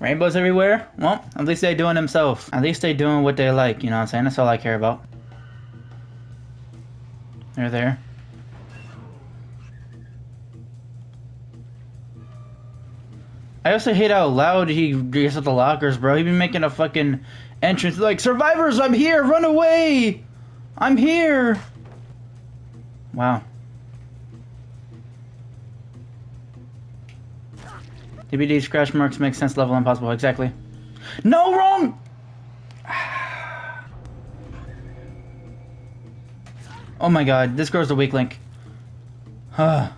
Rainbows everywhere? Well, at least they doing themselves. At least they doing what they like, you know what I'm saying? That's all I care about. They're there. I also hate how loud he gets at the lockers, bro. He been making a fucking entrance like, Survivors, I'm here! Run away! I'm here! Wow. DBD scratch marks make sense level impossible. Exactly. No, wrong! oh my god, this girl's a weak link. Huh.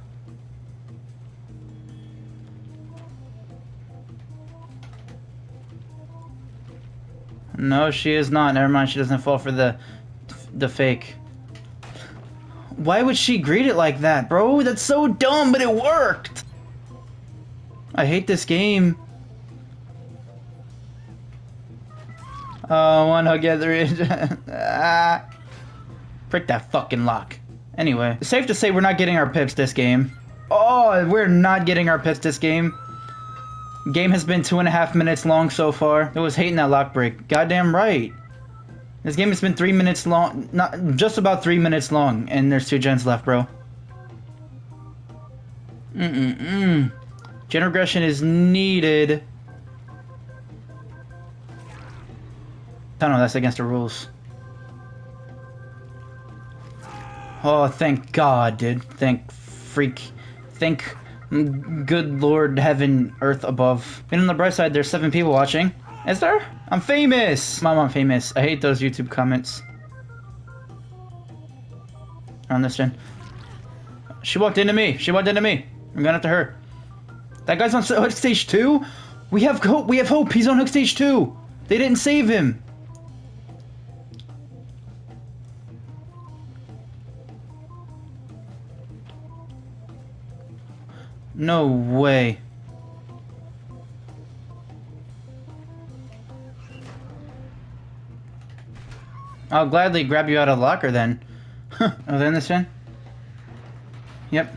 no, she is not. Never mind, she doesn't fall for the the fake. Why would she greet it like that, bro? That's so dumb, but it worked! I hate this game. Oh, one hug gathering. ah. Prick that fucking lock. Anyway, safe to say we're not getting our pips this game. Oh, we're not getting our pips this game. Game has been two and a half minutes long so far. It was hating that lock break. Goddamn right. This game has been three minutes long, not just about three minutes long, and there's two gens left, bro. Mm-mm-mm. Gen regression is needed. I don't know, that's against the rules. Oh, thank God, dude. Thank freak. Thank good Lord heaven, earth above. And on the bright side, there's seven people watching. Is there? I'm famous! Mom, I'm famous. I hate those YouTube comments. This gen. She walked into me. She walked into me. I'm going after her. That guy's on hook stage two. We have hope. We have hope. He's on hook stage two. They didn't save him. No way. I'll gladly grab you out of the locker then. oh, they're in this one? Yep.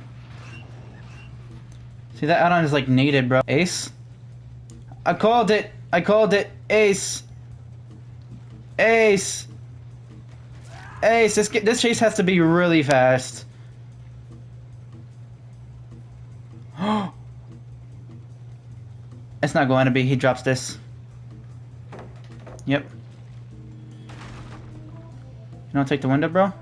See, that add-on is like needed, bro. Ace? I called it! I called it! Ace! Ace! Ace! This, this chase has to be really fast. it's not going to be. He drops this. Yep. You don't take the window, bro?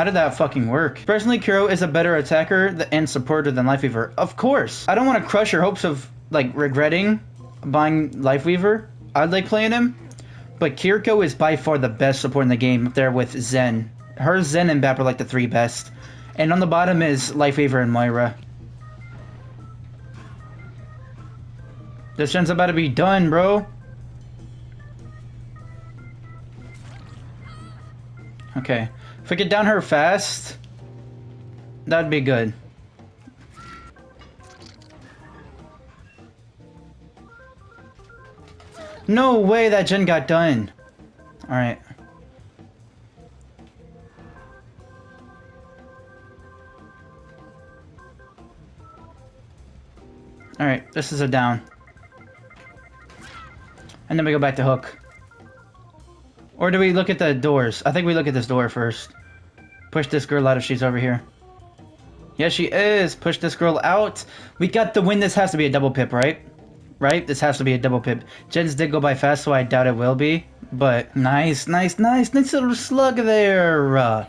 How did that fucking work? Personally, Kuro is a better attacker and supporter than Lifeweaver. Of course. I don't want to crush your hopes of, like, regretting buying Lifeweaver. I'd like playing him. But Kiriko is by far the best support in the game there with Zen. Her, Zen, and Bap are like the three best. And on the bottom is Lifeweaver and Moira. This gen's about to be done, bro. Okay. If we get down her fast, that'd be good. No way that gen got done. Alright. Alright, this is a down. And then we go back to hook. Or do we look at the doors? I think we look at this door first. Push this girl out if she's over here. Yeah, she is. Push this girl out. We got the win. This has to be a double pip, right? Right? This has to be a double pip. Gens did go by fast, so I doubt it will be. But nice, nice, nice. Nice little slug there. Uh,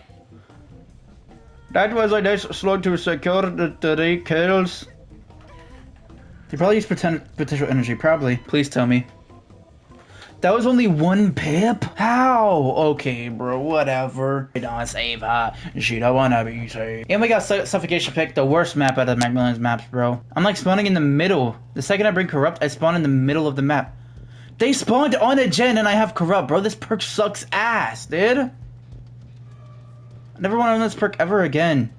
that was a nice slug to secure the three kills. They probably use potential energy. Probably. Please tell me. That was only one pip? How? Okay, bro, whatever. Don't save her. She don't wanna be saved. And we got su Suffocation Pit, the worst map out of Macmillan's maps, bro. I'm like spawning in the middle. The second I bring Corrupt, I spawn in the middle of the map. They spawned on a gen and I have Corrupt, bro. This perk sucks ass, dude. I never want to run this perk ever again.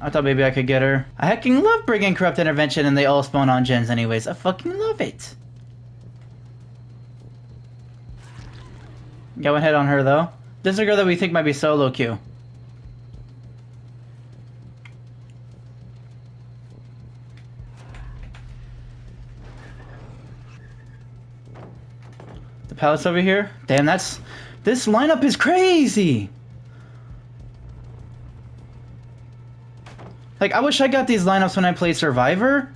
I thought maybe I could get her. I fucking love bringing Corrupt Intervention and they all spawn on gens anyways. I fucking love it. Got one hit on her though. This is a girl that we think might be solo queue. The pallets over here. Damn, that's... This lineup is crazy! Like, I wish I got these lineups when I played Survivor.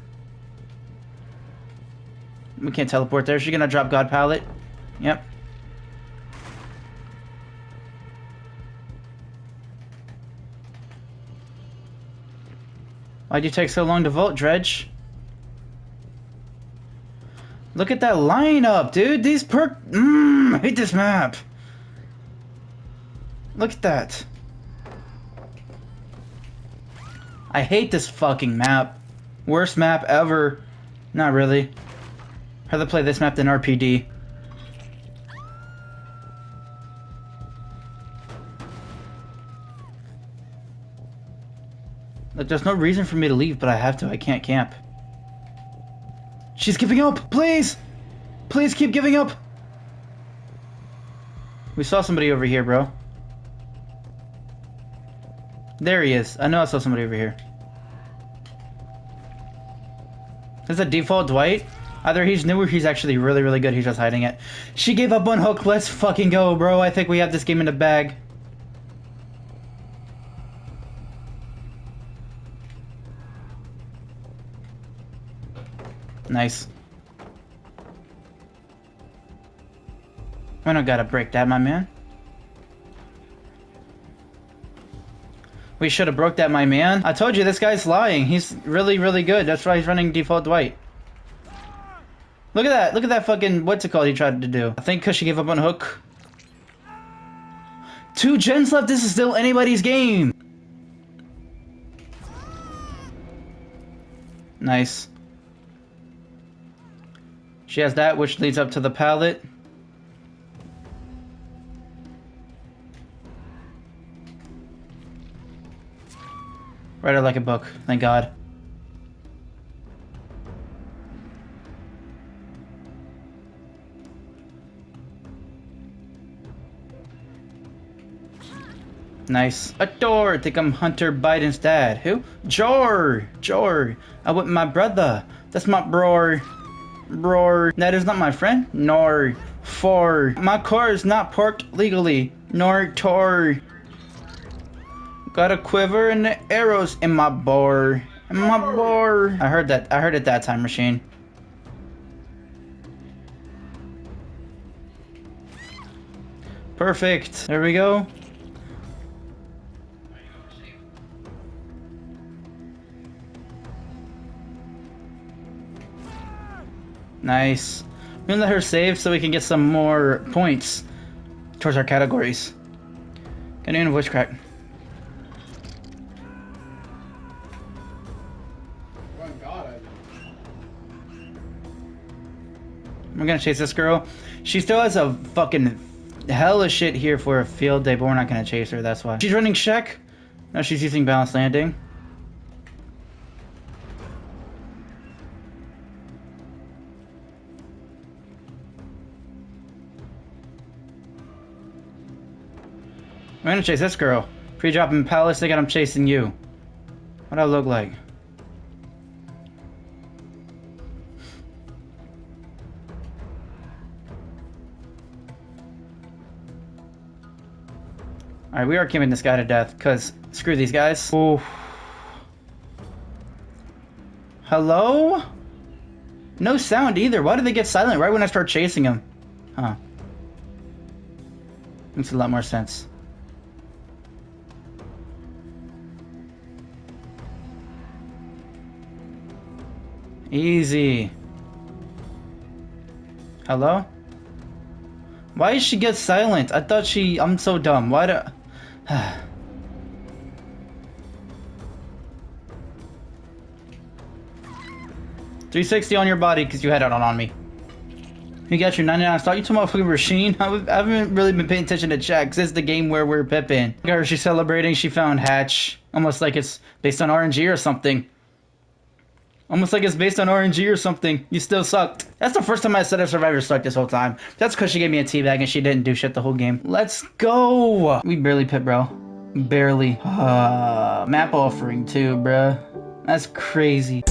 We can't teleport there. She's gonna drop God Pallet. Yep. Why'd you take so long to vote, Dredge? Look at that lineup, dude. These perk. Mmm, hate this map. Look at that. I hate this fucking map. Worst map ever. Not really. I'd rather play this map than RPD. There's no reason for me to leave, but I have to. I can't camp. She's giving up! Please! Please keep giving up! We saw somebody over here, bro. There he is. I know I saw somebody over here. Is that default Dwight? Either he's new or he's actually really, really good. He's just hiding it. She gave up on Hook. Let's fucking go, bro. I think we have this game in the bag. Nice. We don't gotta break that, my man. We should have broke that, my man. I told you, this guy's lying. He's really, really good. That's why he's running default Dwight. Look at that. Look at that fucking... What's it called he tried to do? I think she gave up on Hook. Two gens left. This is still anybody's game. Nice. She has that, which leads up to the pallet. Write it like a book, thank God. Nice. A door! Think I'm Hunter Biden's dad. Who? Jor! Jor! I with my brother. That's my bro. Bro. That is not my friend. Nor. For. My car is not parked legally. Nor tor. Got a quiver and arrows in my bore. In my bore. I heard that. I heard it that time, machine. Perfect. There we go. Nice. We're gonna let her save so we can get some more points towards our categories. Get in a voice crack. We're gonna chase this girl. She still has a fucking hell of shit here for a field day, but we're not gonna chase her, that's why. She's running check. No, she's using balance landing. I'm gonna chase this girl. Pre-dropping pallets, they got him chasing you. What do I look like? Alright, we are killing this guy to death, because screw these guys. Ooh. Hello? No sound either. Why did they get silent right when I start chasing him? Huh. Makes a lot more sense. Easy. Hello? Why did she get silent? I thought she... I'm so dumb. Why do... 360 on your body because you had it on, on me. You got your 99 stock. You talking about fucking Rasheen? I haven't really been paying attention to chat because it's the game where we're Pippin. Look at her, she's celebrating. She found Hatch. Almost like it's based on RNG or something. Almost like it's based on RNG or something. You still sucked. That's the first time I said a Survivor sucked this whole time. That's because she gave me a teabag and she didn't do shit the whole game. Let's go! We barely pit, bro. Barely. Uh, map offering too, bruh. That's crazy.